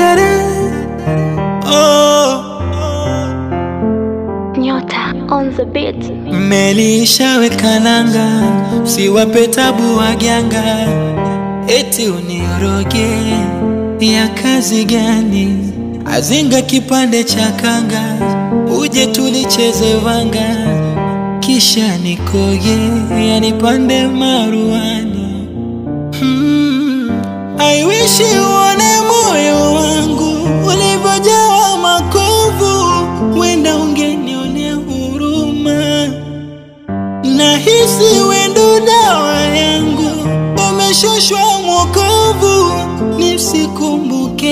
tere. Oh, Nyota on the beat. meli ishaweka nanga, tabu wagyanga, eti unioroge ya kazi gani? Azinga kipande cha kanga, uje tulicheze vanga, kisha nikoge yanipande maruani. Hmm, I wish you moyo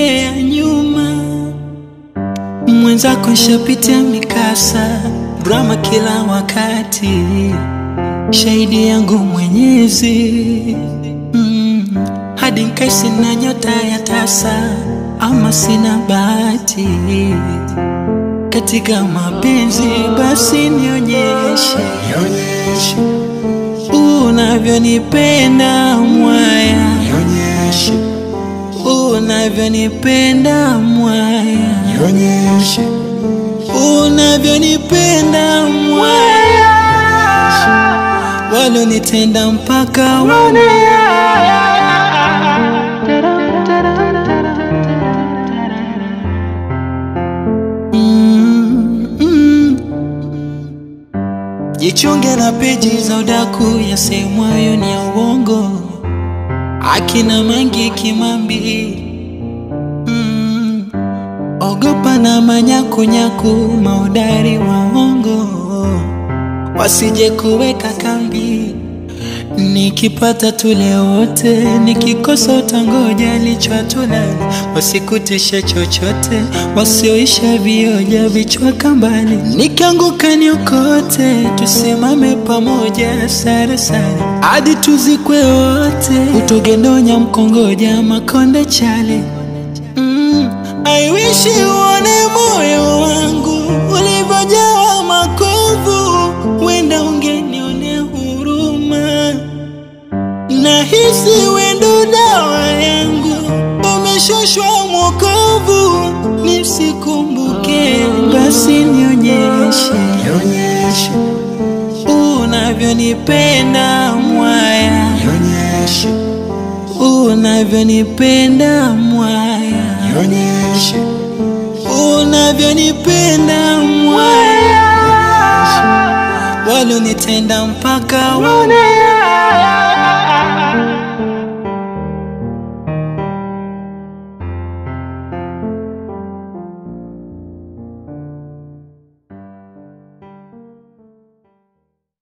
ya nyuma. Mwenzako shapitia mikasa, drama kila wakati, shahidi yangu Mwenyezi. Mm, hadi nkaisi na nyota ya tasa, ama sina bahati. Katika mapenzi, basi nionyeshe Nionyeshe, unavyonipenda mwaya, nionyeshe, unavyonipenda mwaya, nionyeshe, unavyonipenda mwaya, walonitenda mpaka. Jichunge na peji za udaku ya yasemwayo ni ya uongo, akina Mangi Kimambi. Mm. Ogopa na manyakunyaku, maudari waongo, wasije kuweka kambi. Nikipata tule wote, nikikosa utangoja lichwa tulale, wasikutishe chochote, wasioisha vioja vichwa kambani. Nikianguka niokote, tusimame pamoja, sare sare. Hadi tuzikwe wote, utogendonya mkongoja makonde chale. Mm, I wish uone moyo wangu ulivyojawa Nahisi wendo dawa yangu, umeshushwa mwokovu, nisikumbuke, basi nionyeshe. Nionyeshe, unavyonipenda mwaya, nionyeshe, unavyonipenda mwaya. Nionyeshe, unavyonipenda mwaya, walionitenda wane